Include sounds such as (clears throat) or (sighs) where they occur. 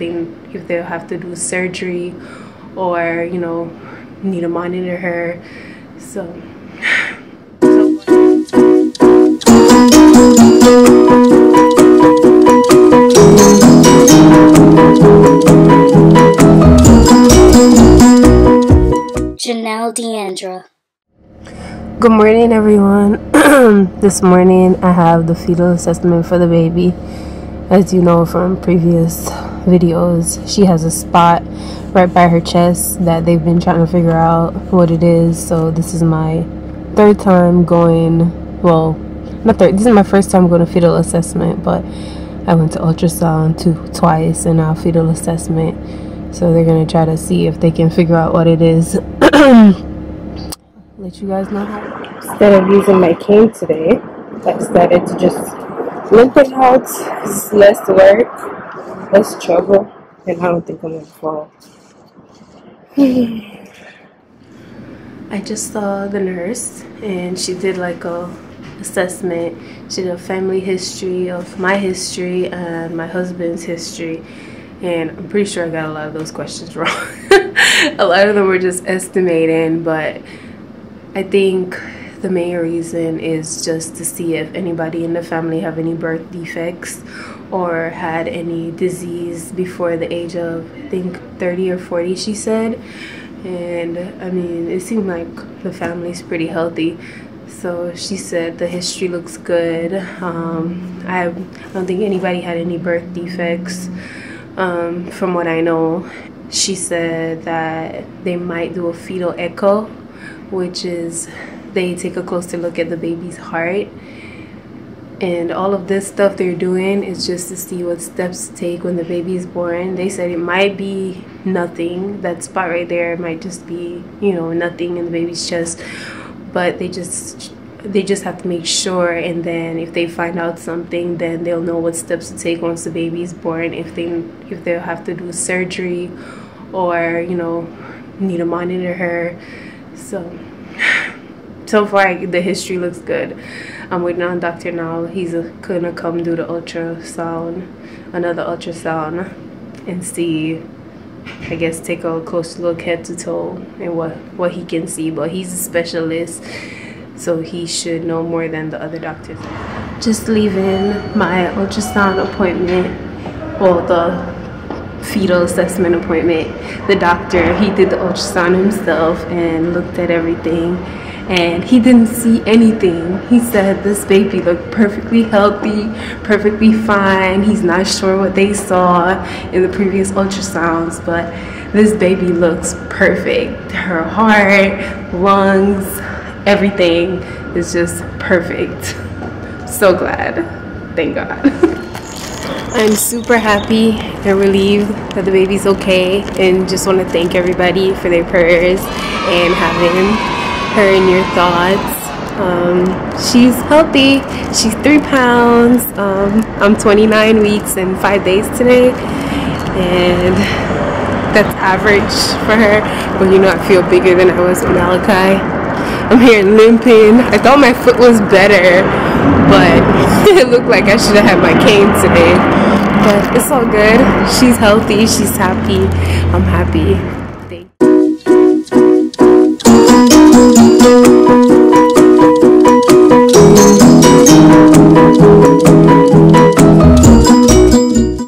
if they'll have to do surgery or you know need to monitor her so Ginelle Deandra. Good morning, everyone. (clears throat) this morning I have the fetal assessment for the baby. As you know from previous videos, she has a spot right by her chest that they've been trying to figure out what it is. So this is my third time going, well, not third, this is my first time going to fetal assessment, but I went to ultrasound two, twice and now fetal assessment. So they're going to try to see if they can figure out what it is. (clears throat) Let you guys know how. Instead of using my cane today, I decided to just limp it out, less work, less trouble, and I don't think I'm gonna fall. (sighs) I just saw the nurse and she did like a assessment. She did a family history of my history and my husband's history. And I'm pretty sure I got a lot of those questions (laughs) wrong. a lot of them were just estimating, but I think the main reason is just to see if anybody in the family have any birth defects or had any disease before the age of I think 30 or 40 she said. And I mean it seemed like the family's pretty healthy. So she said the history looks good. Um, I, don't think anybody had any birth defects. Um, from what I know she said that they might do a fetal echo which is they take a closer look at the baby's heart. And all of this stuff they're doing is just to see what steps to take when the baby is born. They said it might be nothing. That spot right there might just be you know nothing in the baby's chest. But they just they just have to make sure. And then if they find out something then they'll know what steps to take once the baby is born. If they if they'll have to do surgery or you know need to monitor her. So so far the history looks good. I'm waiting on dr now he's gonna come do the ultrasound another ultrasound and see i guess take a close look head to toe and what what he can see. But he's a specialist so he should know more than the other doctors. Just leaving my ultrasound appointment well the fetal assessment appointment. The doctor he did the ultrasound himself and looked at everything and he didn't see anything. He said this baby looked perfectly healthy, perfectly fine. He's not sure what they saw in the previous ultrasounds, but this baby looks perfect. Her heart, lungs, everything is just perfect. (laughs) So glad. Thank God. (laughs) I'm super happy and relieved that the baby's okay and just want to thank everybody for their prayers and having her in your thoughts. Um, she's healthy. She's three pounds. Um, I'm 29 weeks and five days today, and that's average for her. But you know, I feel bigger than I was with Malachi. I'm here limping. I thought my foot was better, but (laughs) it looked like I should have had my cane today. But it's all good. She's healthy. She's happy. I'm happy.